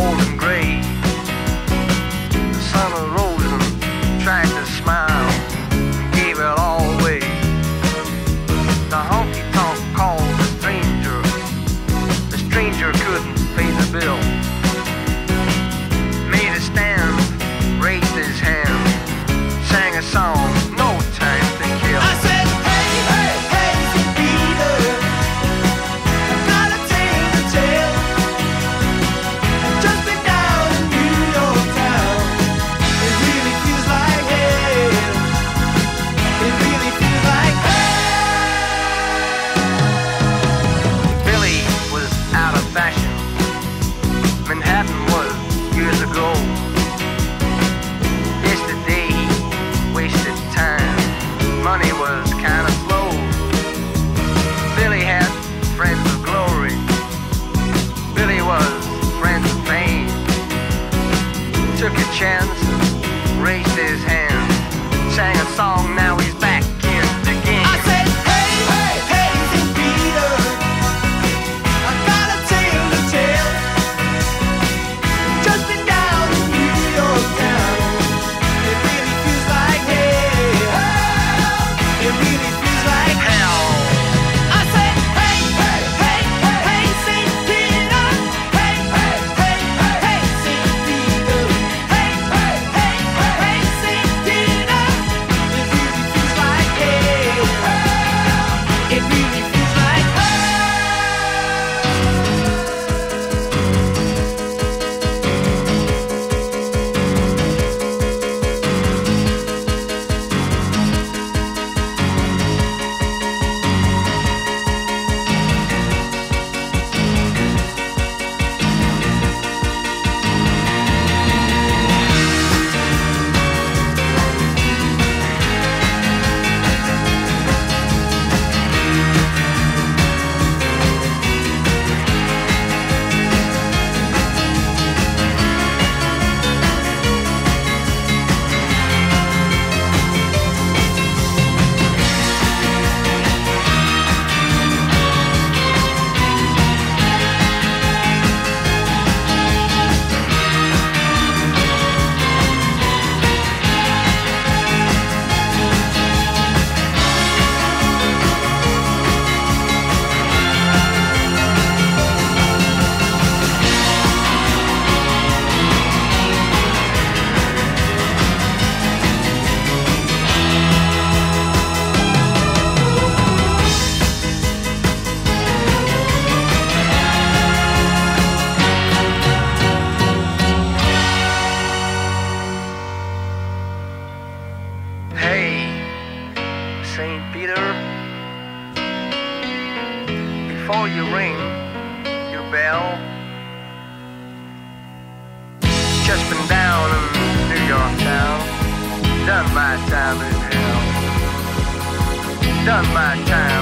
Oh. raised his hand, sang a song, now he's Saint Peter, before you ring your bell, just been down in New York town, done my time in hell, done my time.